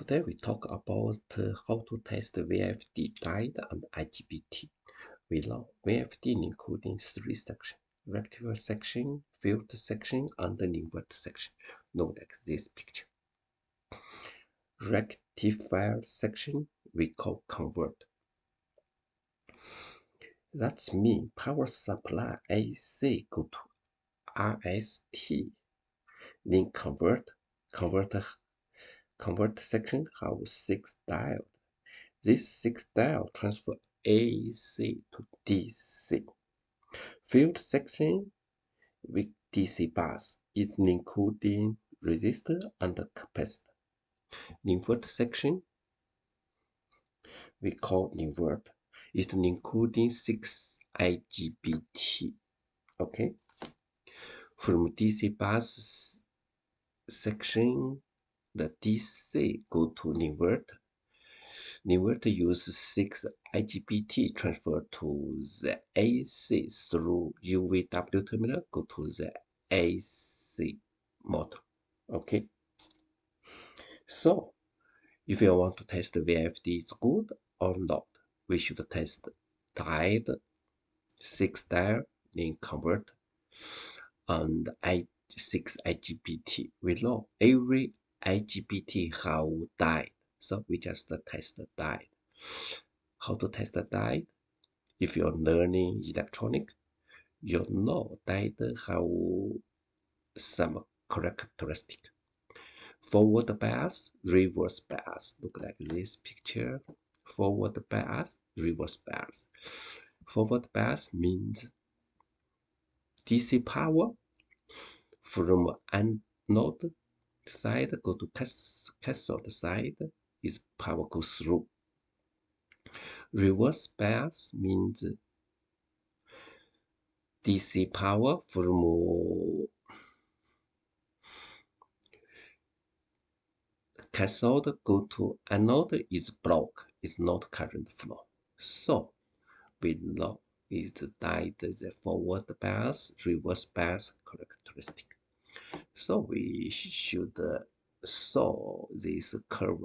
Today we talk about uh, how to test the VFD diode and IGBT. We know VFD including three sections, rectifier section, filter section, and an inverter section, Note as this picture. Rectifier section we call convert. That means power supply AC go to RST, then convert, converter convert section have six diodes. This six diode transfer AC to DC. Filter section with DC bus is including resistor and capacitor. Invert section we call invert is including six IGBT. Okay. From DC bus section the DC go to inverter. Inverter use 6 IGBT transfer to the AC through UVW terminal go to the AC motor. Okay. So, if you want to test the VFD is good or not, we should test diode, 6 diode, then convert, and I, 6 IGBT. We know every IGBT have diode. So we just test diode. How to test the diode? If you're learning electronic, you know diode have some characteristic. Forward bias, reverse bias. Look like this picture. Forward bias, reverse bias. Forward bias means DC power from anode side go to cathode side is power goes through. Reverse bias means DC power from cathode go to anode is block, is not current flow. So we know is the the forward bias, reverse bias characteristic. So we should uh, solve this curve.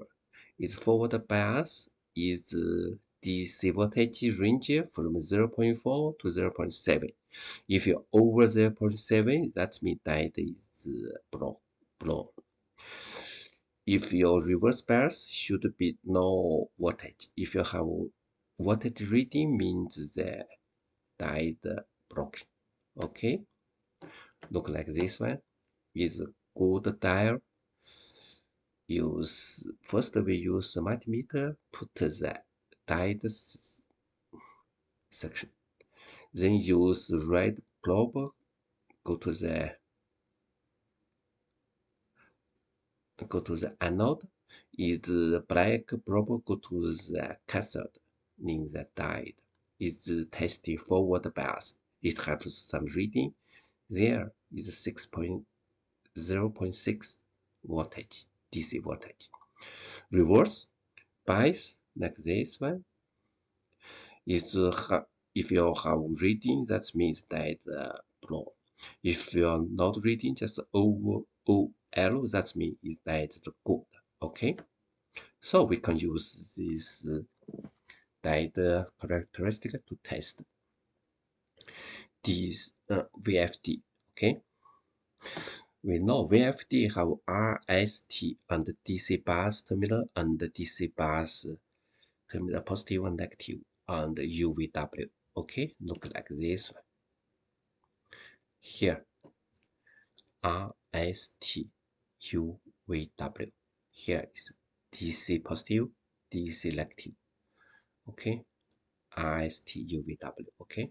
Its forward bias is uh, DC voltage range from 0.4 to 0.7. If you're over 0.7, that means that is uh, blown. blown. If your reverse bias should be no voltage. If you have voltage reading means the diode broken. Okay, look like this one is good dial. Use first we use multimeter, put the diode section. Then use red probe, go to the go to the anode. Is the black probe go to the cathode in the diode. Is testing forward bias. It has some reading. There is 6.0 0.6 voltage, DC voltage. Reverse bias like this one is uh, if you have reading, that means that uh, blow. If you are not reading, just over OL, that means that good. Okay, so we can use this uh, diode characteristic to test this uh, VFD. Okay we know VFD have RST and DC bus terminal and DC bus terminal positive and negative and UVW. Okay, look like this. Here, RST UVW. Here is DC positive, DC negative. Okay, RST UVW. Okay.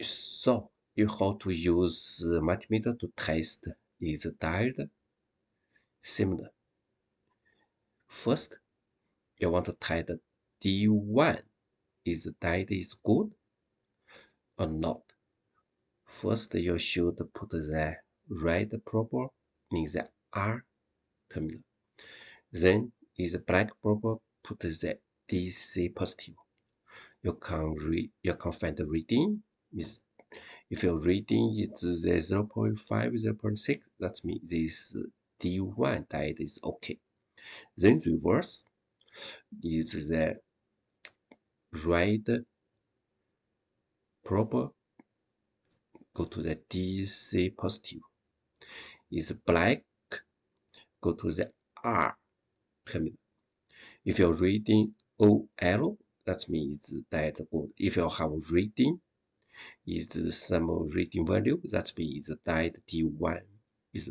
So you have to use uh, multimeter to test is diode similar. First, you want to test D1 is diode is good or not. First, you should put the red probe in the R terminal. Then is black probe put the DC positive. You can read you can find the reading is If your reading is 0 0.5, 0 0.6, that means this D1 diode is okay. Then reverse is the red proper go to the DC positive. Is black go to the R terminal. If you're reading OL, that means that good. If you have reading is the some reading value, that means that D1 is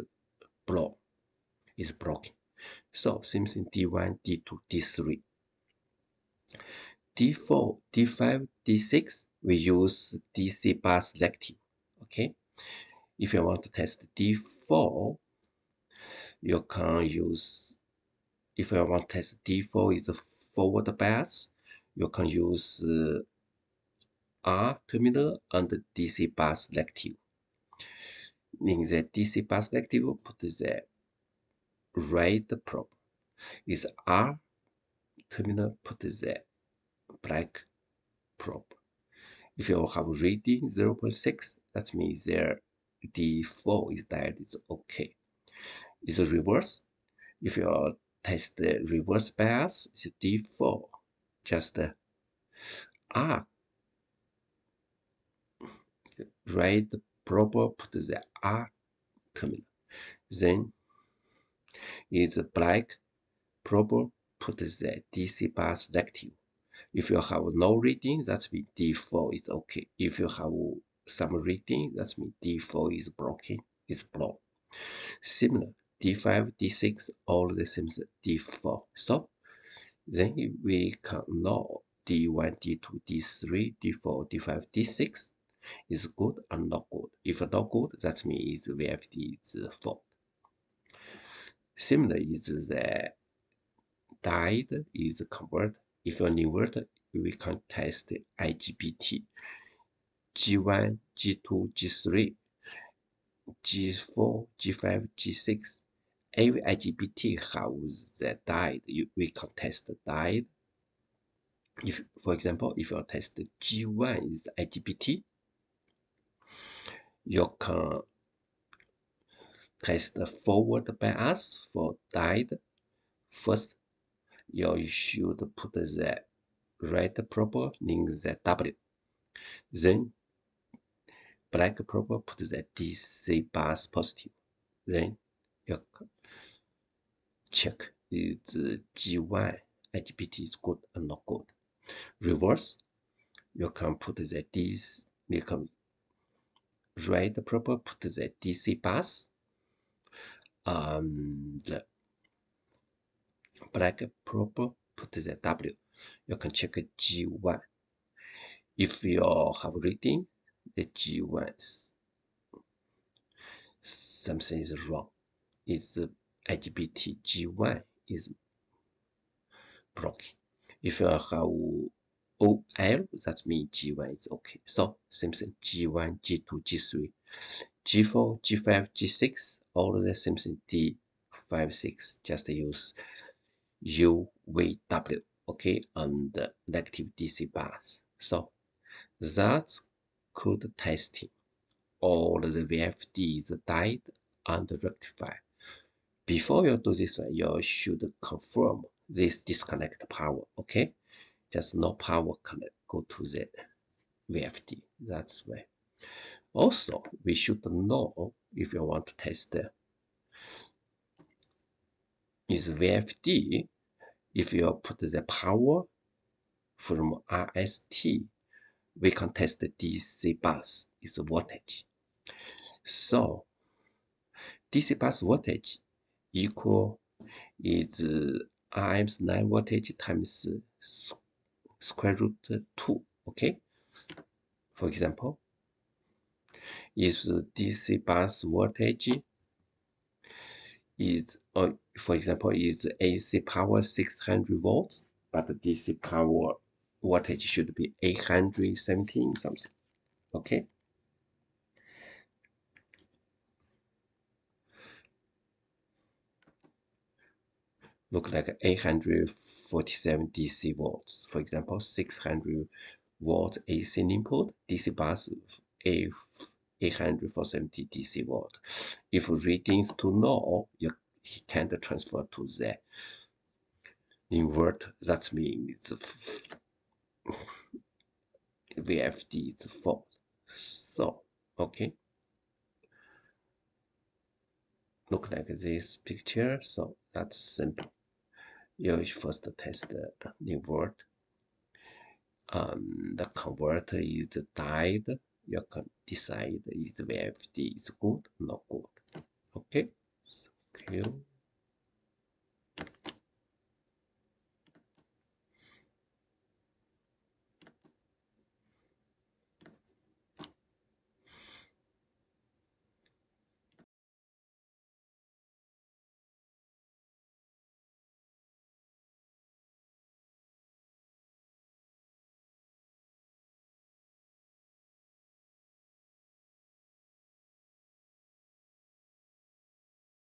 block is broken. So same thing D1, D2, D3. D4, D5, D6, we use DC bus selective. Okay. If you want to test D4, you can use, if you want to test D4 is forward bias, you can use uh, R terminal and DC bus selective. In the DC bus selective, put the red probe. Is R terminal, put the black probe. If you have reading 0.6, that means their D4 is diode is okay. Is reverse. If you test the reverse bias, it's D4. Just uh, R red probe put the R terminal. Then is black probe put the DC bus selective. If you have no reading, that means D4 is okay. If you have some reading, that means D4 is broken, is blocked. Similar, D5, D6, all the same as D4. So then we can know D1, D2, D3, D4, D5, D6 is good or not good. If not good, that means VFD is fault. Similar is the diode is convert. If an inverter, we can test IGBT. G1, G2, G3, G4, G5, G6. Every IGBT has the diode. We can test the diode. If, for example, if you test G1 is IGBT, you can test forward bias for diode. First, you should put the red probe in the W. Then black probe put the DC bus positive. Then you check is G1 IGBT is good or not good. Reverse, you can put the DC, you can red probe put the DC bus and black probe put the W. You can check G1. If you have reading, the G1 something is wrong. It's IGBT G1 is broken. If you have OL, that means G1 is okay. So same thing G1, G2, G3, G4, G5, G6, all the same thing D5, 6. Just use UVW, okay, and the negative DC bus. So that's code testing. All the VFDs diode and rectify. Before you do this one, you should confirm this disconnect power, okay? Just no power connect, go to the VFD. That's way. Also, we should know if you want to test is VFD, if you put the power from RST, we can test the DC bus is voltage. So DC bus voltage equal is uh, RMS 9 voltage times square root 2, okay? For example, if the DC bus voltage is, uh, for example, is AC power 600 volts, but the DC power voltage should be 817 something. Okay. Look like 847 DC volts. For example, 600 volt AC input, DC bus, a 870 DC volt. If readings to no, you can't transfer to the invert. That means it's VFD is full. So, okay. Look like this picture. So that's simple. You first test the invert. Um, the converter is died. You can decide is VFD is good, or not good. Okay. Thank.